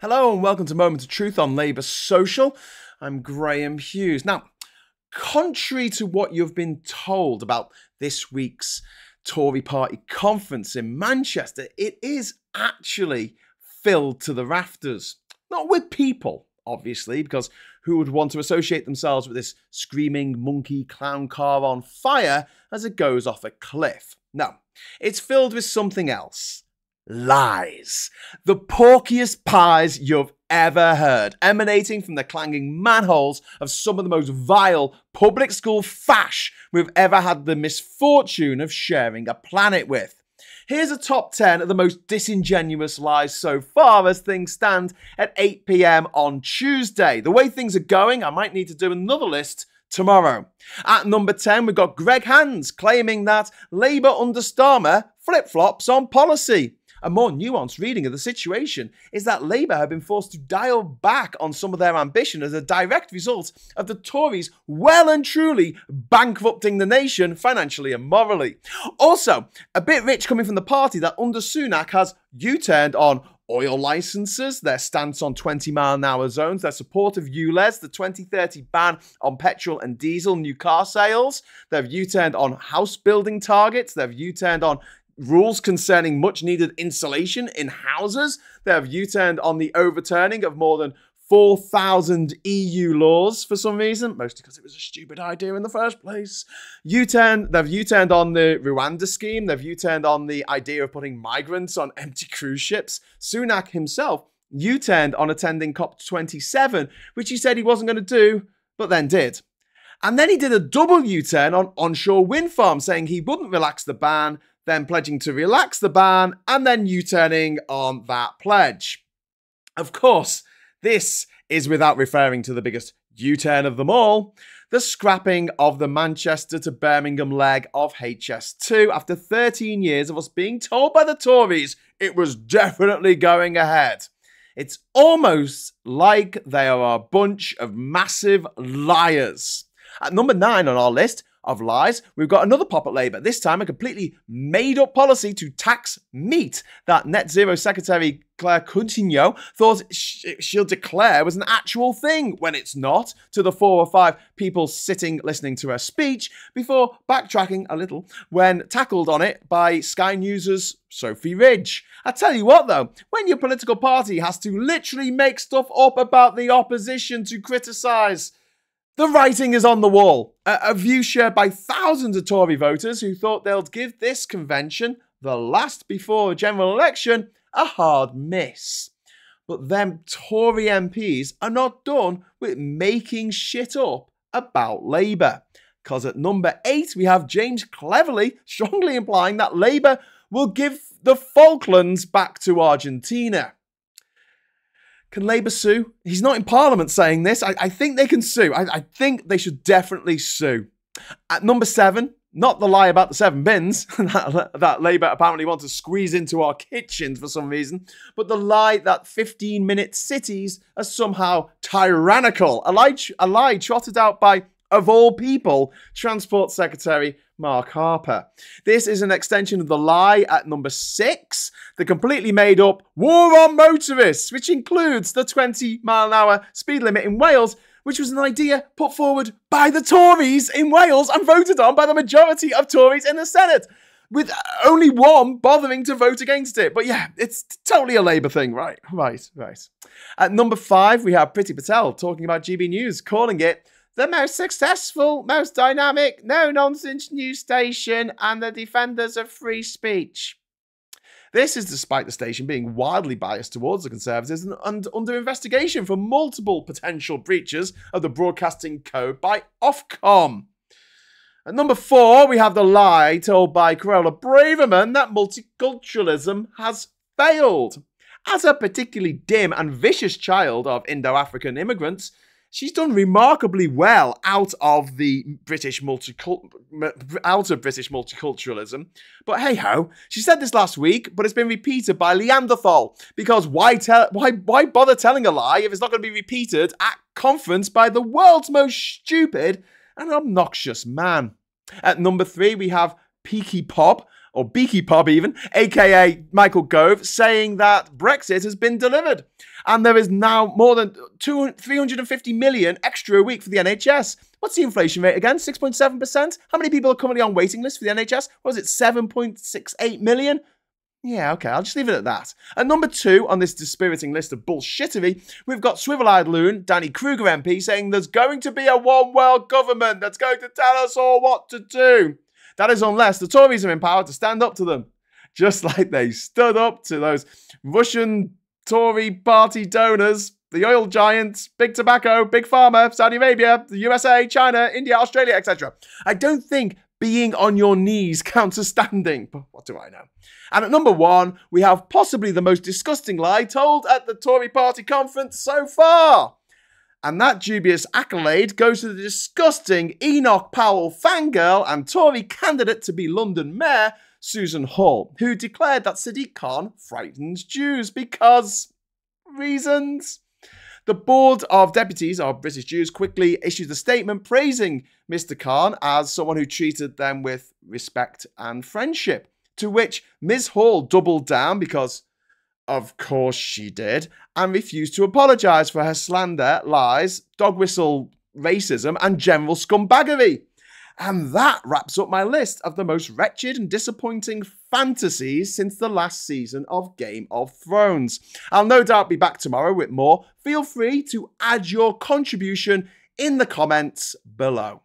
Hello and welcome to Moment of Truth on Labour Social. I'm Graham Hughes. Now, contrary to what you've been told about this week's Tory party conference in Manchester, it is actually filled to the rafters. Not with people, obviously, because who would want to associate themselves with this screaming monkey clown car on fire as it goes off a cliff? No, it's filled with something else lies. The porkiest pies you've ever heard, emanating from the clanging manholes of some of the most vile public school fash we've ever had the misfortune of sharing a planet with. Here's a top 10 of the most disingenuous lies so far as things stand at 8 pm on Tuesday. The way things are going, I might need to do another list tomorrow. At number 10, we've got Greg Hands claiming that Labour under Starmer flip flops on policy. A more nuanced reading of the situation is that Labour have been forced to dial back on some of their ambition as a direct result of the Tories well and truly bankrupting the nation financially and morally. Also, a bit rich coming from the party that under Sunak has U turned on oil licenses, their stance on 20 mile an hour zones, their support of ULEZ, the 2030 ban on petrol and diesel new car sales, they've U turned on house building targets, they've U turned on rules concerning much needed insulation in houses. They have U turned on the overturning of more than 4,000 EU laws for some reason, mostly because it was a stupid idea in the first place. U-turn, they've U-turned on the Rwanda scheme. They've U-turned on the idea of putting migrants on empty cruise ships. Sunak himself U-turned on attending COP27, which he said he wasn't going to do, but then did. And then he did a double U-turn on onshore wind farms, saying he wouldn't relax the ban, then pledging to relax the ban, and then U turning on that pledge. Of course, this is without referring to the biggest U turn of them all the scrapping of the Manchester to Birmingham leg of HS2 after 13 years of us being told by the Tories it was definitely going ahead. It's almost like they are a bunch of massive liars. At number nine on our list, of lies, we've got another pop at Labour, this time a completely made up policy to tax meat that Net Zero Secretary Claire Coutinho thought she'll declare was an actual thing when it's not, to the four or five people sitting listening to her speech, before backtracking a little when tackled on it by Sky News's Sophy Ridge. I tell you what though, when your political party has to literally make stuff up about the opposition to criticise, the writing is on the wall. A, a view shared by thousands of Tory voters who thought they'll give this convention, the last before a general election, a hard miss. But them Tory MPs are not done with making shit up about Labour. Because at number eight, we have James Cleverly strongly implying that Labour will give the Falklands back to Argentina. Can Labour sue? He's not in Parliament saying this. I, I think they can sue. I, I think they should definitely sue. At number seven, not the lie about the seven bins that, that Labour apparently want to squeeze into our kitchens for some reason, but the lie that 15 minute cities are somehow tyrannical. A lie, a lie trotted out by, of all people, Transport Secretary Mark Harper. This is an extension of the lie at number six, the completely made up war on motorists, which includes the 20 mile an hour speed limit in Wales, which was an idea put forward by the Tories in Wales and voted on by the majority of Tories in the Senedd. With only one bothering to vote against it. But yeah, it's totally a Labour thing. Right, right, right. At number five, we have Priti Patel talking about GB News, calling it the most successful, most dynamic, no nonsense news station, and the defenders of free speech. This is despite the station being wildly biased towards the Conservatives and, and, under investigation for multiple potential breaches of the broadcasting code by Ofcom. At number four, we have the lie told by Cruella Braverman that multiculturalism has failed. As a particularly dim and vicious child of Indo African immigrants, she's done remarkably well out of the British multicult out of British multiculturalism. But hey ho, she said this last week, but it's been repeated by Leanderthal because why tell why why bother telling a lie if it's not going to be repeated at conference by the world's most stupid and obnoxious man? At number three, we have Peaky Pop or Beaky Pub even, aka Michael Gove, saying that Brexit has been delivered. And there is now more than 350 million extra a week for the NHS. What's the inflation rate again? 6.7%? How many people are currently on waiting lists for the NHS? Was it 7.68 million? Yeah, okay, I'll just leave it at that. At number two on this dispiriting list of bullshittery, we've got Swivel Eyed Loon, Danny Kruger MP, saying there's going to be a one world government that's going to tell us all what to do. That is unless the Tories are empowered to stand up to them, just like they stood up to those Russian Tory party donors, the oil giants, big tobacco, big pharma, Saudi Arabia, the USA, China, India, Australia, etc. I don't think being on your knees counts as standing, but what do I know? And at number one, we have possibly the most disgusting lie told at the Tory party conference so far. And that dubious accolade goes to the disgusting Enoch Powell fangirl and Tory candidate to be London Mayor, Susan Hall, who declared that Sadiq Khan frightens Jews because reasons. The Board of Deputies of British Jews quickly issued a statement praising Mr. Khan as someone who treated them with respect and friendship. To which Ms. Hall doubled down because of course she did, and refused to apologise for her slander, lies, dog whistle racism, and general scumbaggery. And that wraps up my list of the most wretched and disappointing fantasies since the last season of Game of Thrones. I'll no doubt be back tomorrow with more. Feel free to add your contribution in the comments below.